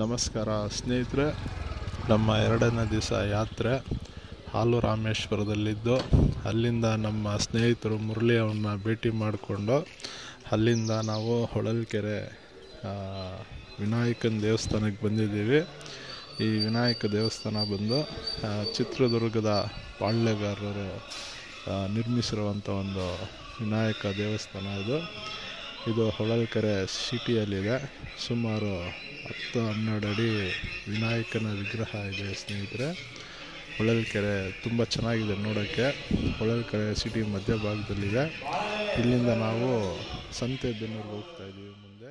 ನಮಸ್ಕಾರ ಸ್ನೇಹಿತರೆ, ನಮ್ಮ ಎರಡನೇ ದಿವಸ ಯಾತ್ರೆ ಹಾಲು ರಾಮೇಶ್ವರದಲ್ಲಿದ್ದು, ಅಲ್ಲಿಂದ ನಮ್ಮ ಸ್ನೇಹಿತರು ಮುರಳಿ ಅವನ್ನ ಭೇಟಿ ಮಾಡಿಕೊಂಡು ಅಲ್ಲಿಂದ ನಾವು ಹೊಳಲ್ಕೆರೆ ವಿನಾಯಕನ ದೇವಸ್ಥಾನಕ್ಕೆ ಬಂದಿದ್ದೀವಿ. ಈ ವಿನಾಯಕ ದೇವಸ್ಥಾನ ಬಂದು ಚಿತ್ರದುರ್ಗದ ಪಾಳ್ಯಗಾರರು ನಿರ್ಮಿಸಿರುವಂಥ ಒಂದು ವಿನಾಯಕ ದೇವಸ್ಥಾನ ಇದು. ಇದು ಹೊಳಲ್ಕೆರೆ ಸಿಟಿಯಲ್ಲಿದೆ ಸುಮಾರು ಹತ್ತು ಹನ್ನೆರಡು ಅಡಿ ವಿನಾಯಕನ ವಿಗ್ರಹ ಇದೆ, ಸ್ನೇಹಿತರೆ. ಹೊಳಲ್ಕೆರೆ ತುಂಬ ಚೆನ್ನಾಗಿದೆ ನೋಡೋಕ್ಕೆ. ಹೊಳಲ್ಕೆರೆ ಸಿಟಿ ಮಧ್ಯಭಾಗದಲ್ಲಿದೆ. ಇಲ್ಲಿಂದ ನಾವು ಸಂತೆ ಬೆನ್ನೂರಿಗೆ ಹೋಗ್ತಾ ಇದ್ದೀವಿ ಮುಂದೆ.